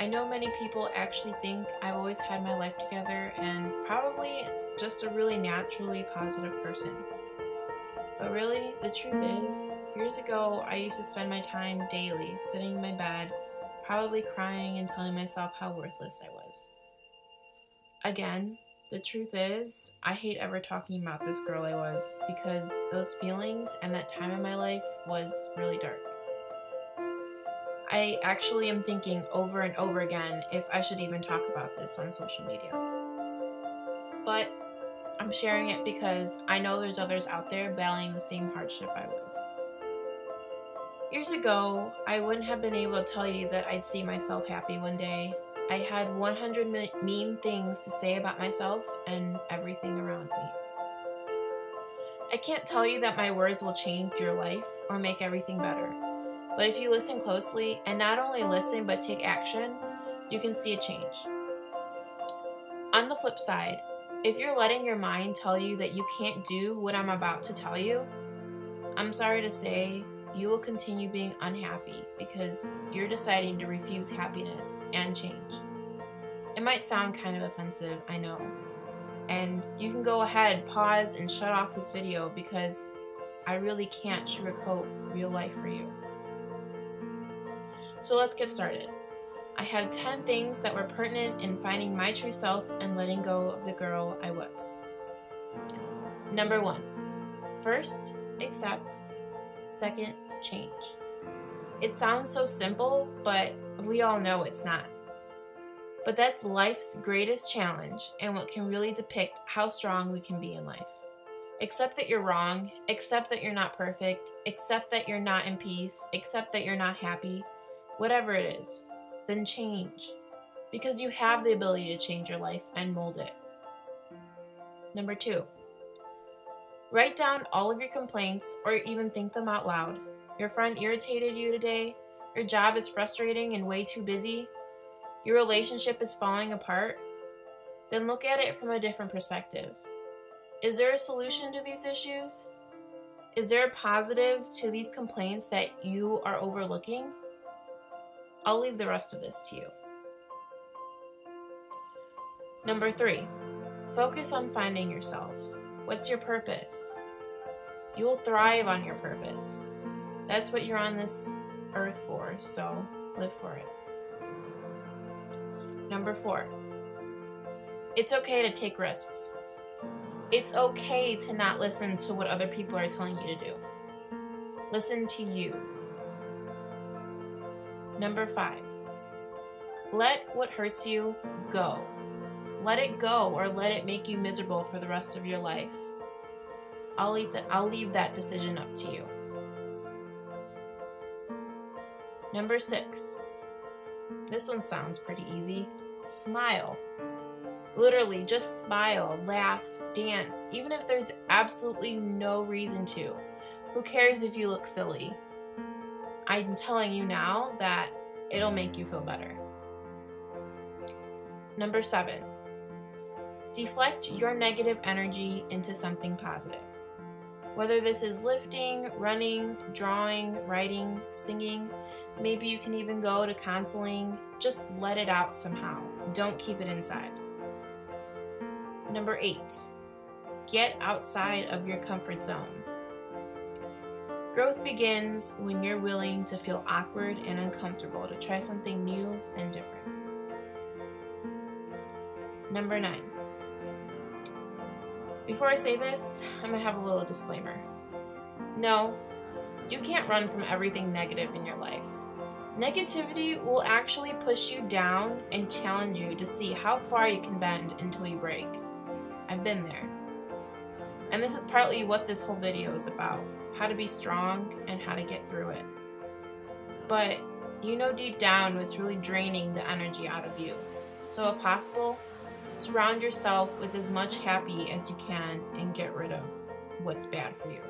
I know many people actually think I've always had my life together and probably just a really naturally positive person. But really, the truth is, years ago, I used to spend my time daily sitting in my bed, probably crying and telling myself how worthless I was. Again, the truth is, I hate ever talking about this girl I was because those feelings and that time in my life was really dark. I actually am thinking over and over again if I should even talk about this on social media. But I'm sharing it because I know there's others out there battling the same hardship I was. Years ago, I wouldn't have been able to tell you that I'd see myself happy one day. I had 100 mean things to say about myself and everything around me. I can't tell you that my words will change your life or make everything better. But if you listen closely, and not only listen but take action, you can see a change. On the flip side, if you're letting your mind tell you that you can't do what I'm about to tell you, I'm sorry to say, you will continue being unhappy because you're deciding to refuse happiness and change. It might sound kind of offensive, I know. And you can go ahead, pause, and shut off this video because I really can't sugarcoat real life for you. So let's get started. I have 10 things that were pertinent in finding my true self and letting go of the girl I was. Number one, first, accept. Second, change. It sounds so simple, but we all know it's not. But that's life's greatest challenge and what can really depict how strong we can be in life. Accept that you're wrong, accept that you're not perfect, accept that you're not in peace, accept that you're not happy, whatever it is, then change. Because you have the ability to change your life and mold it. Number two, write down all of your complaints or even think them out loud. Your friend irritated you today, your job is frustrating and way too busy, your relationship is falling apart, then look at it from a different perspective. Is there a solution to these issues? Is there a positive to these complaints that you are overlooking? I'll leave the rest of this to you. Number three, focus on finding yourself. What's your purpose? You will thrive on your purpose. That's what you're on this earth for, so live for it. Number four, it's okay to take risks. It's okay to not listen to what other people are telling you to do. Listen to you. Number five, let what hurts you go. Let it go or let it make you miserable for the rest of your life. I'll leave, the, I'll leave that decision up to you. Number six, this one sounds pretty easy. Smile. Literally, just smile, laugh, dance, even if there's absolutely no reason to. Who cares if you look silly? I'm telling you now that it'll make you feel better. Number seven, deflect your negative energy into something positive. Whether this is lifting, running, drawing, writing, singing, maybe you can even go to counseling. Just let it out somehow. Don't keep it inside. Number eight, get outside of your comfort zone. Growth begins when you're willing to feel awkward and uncomfortable to try something new and different. Number nine. Before I say this, I'm gonna have a little disclaimer. No, you can't run from everything negative in your life. Negativity will actually push you down and challenge you to see how far you can bend until you break. I've been there. And this is partly what this whole video is about how to be strong and how to get through it. But you know deep down what's really draining the energy out of you. So, if possible, surround yourself with as much happy as you can and get rid of what's bad for you.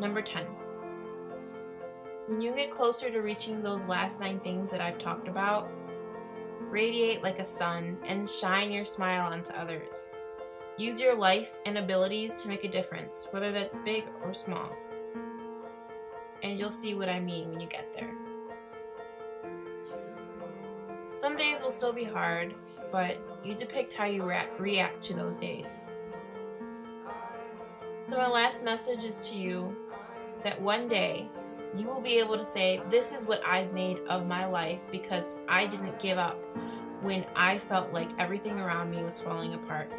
Number 10. When you get closer to reaching those last nine things that I've talked about, radiate like a sun and shine your smile onto others. Use your life and abilities to make a difference, whether that's big or small. And you'll see what I mean when you get there. Some days will still be hard, but you depict how you react to those days. So, my last message is to you that one day you will be able to say, This is what I've made of my life because I didn't give up when I felt like everything around me was falling apart.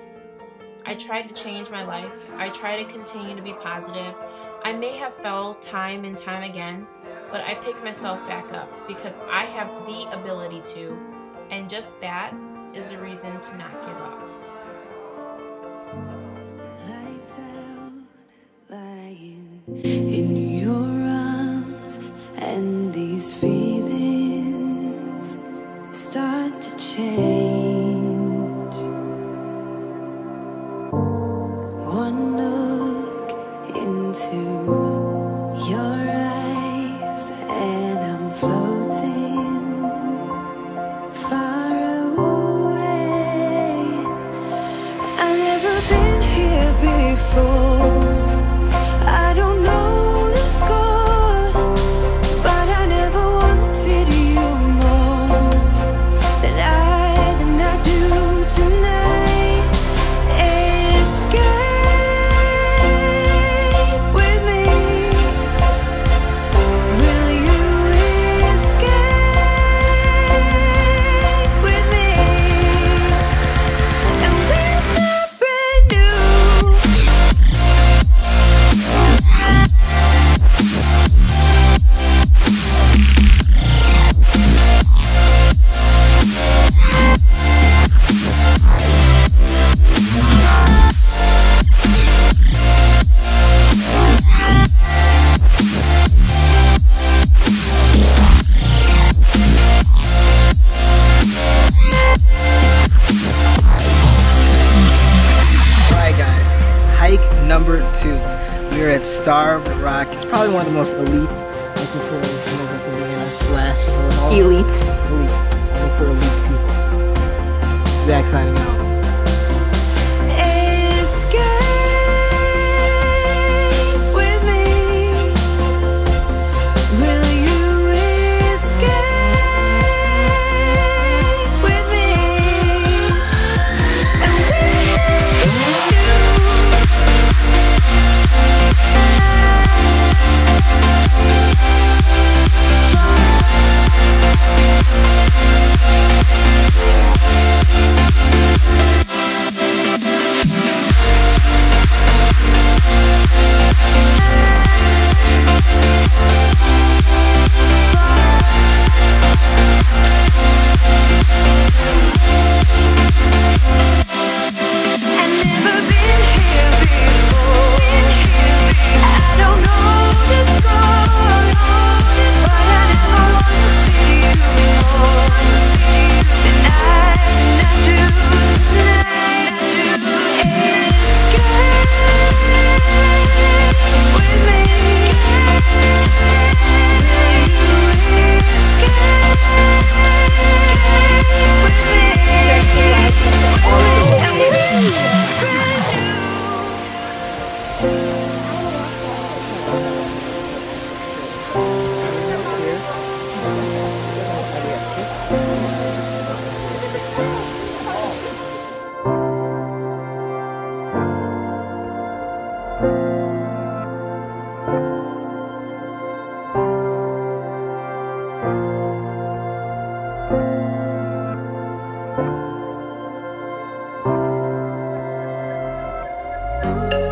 I tried to change my life. I try to continue to be positive. I may have fell time and time again, but I picked myself back up because I have the ability to, and just that is a reason to not give up. Lights out, lying Starved Rock. It's probably one of the most elite looking for slash elite. Elite. Looking for elite people. Zach signing out. You